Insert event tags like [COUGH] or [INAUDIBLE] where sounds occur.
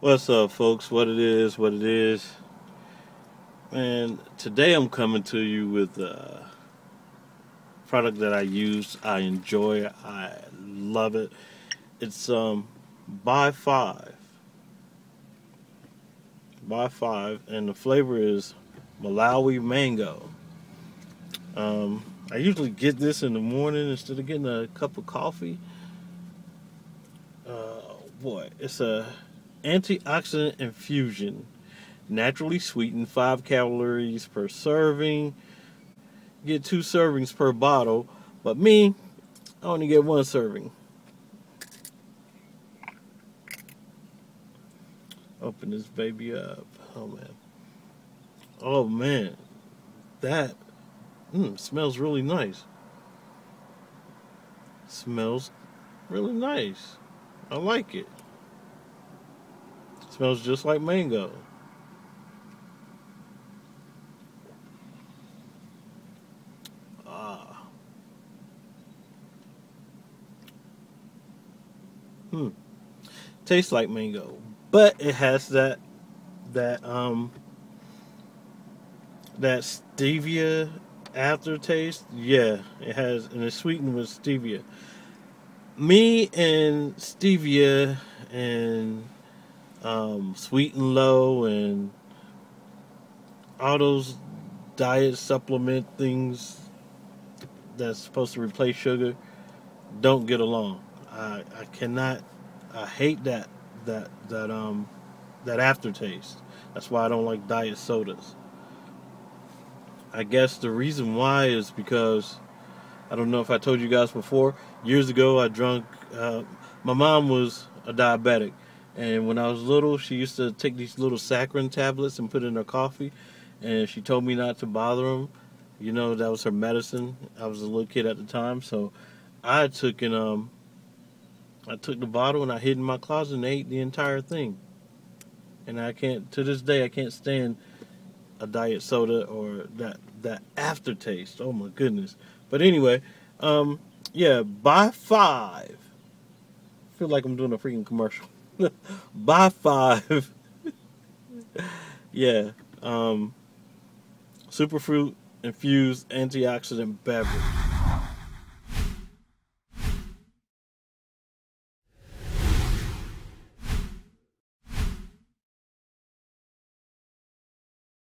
What's up, folks? What it is, what it is. Man, today I'm coming to you with a product that I use, I enjoy, I love it. It's um Bai five. Bai five, and the flavor is Malawi mango. Um, I usually get this in the morning instead of getting a cup of coffee. Uh, boy, it's a antioxidant infusion, naturally sweetened, five calories per serving. Get two servings per bottle, but me, I only get one serving. Open this baby up. Oh man. Oh man. That mm, smells really nice. Smells really nice. I like it. Smells just like mango. Ah. Hmm. Tastes like mango, but it has that that um that stevia aftertaste. Yeah, it has, and it's sweetened with stevia. Me and stevia and um, Sweet and Low and all those diet supplement things that's supposed to replace sugar don't get along. I, I cannot. I hate that that that um that aftertaste. That's why I don't like diet sodas. I guess the reason why is because I don't know if I told you guys before. Years ago, I drunk. Uh, my mom was a diabetic, and when I was little, she used to take these little saccharin tablets and put in her coffee. And she told me not to bother them. You know, that was her medicine. I was a little kid at the time, so I took and um, I took the bottle and I hid in my closet and ate the entire thing. And I can't, to this day, I can't stand a diet soda or that that aftertaste. Oh my goodness. But anyway, um, yeah, Bai five. I feel like I'm doing a freaking commercial. [LAUGHS] Bai five. yeah. Um, superfruit infused antioxidant beverage.